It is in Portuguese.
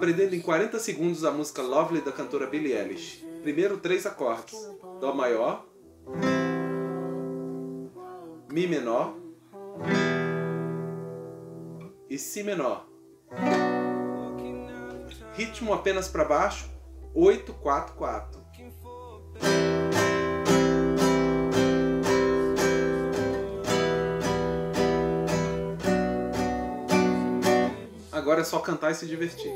aprendendo em 40 segundos a música Lovely da cantora Billie Eilish. Primeiro três acordes: Dó maior, Mi menor e Si menor. Ritmo apenas para baixo, 8, 4, 4. Agora é só cantar e se divertir.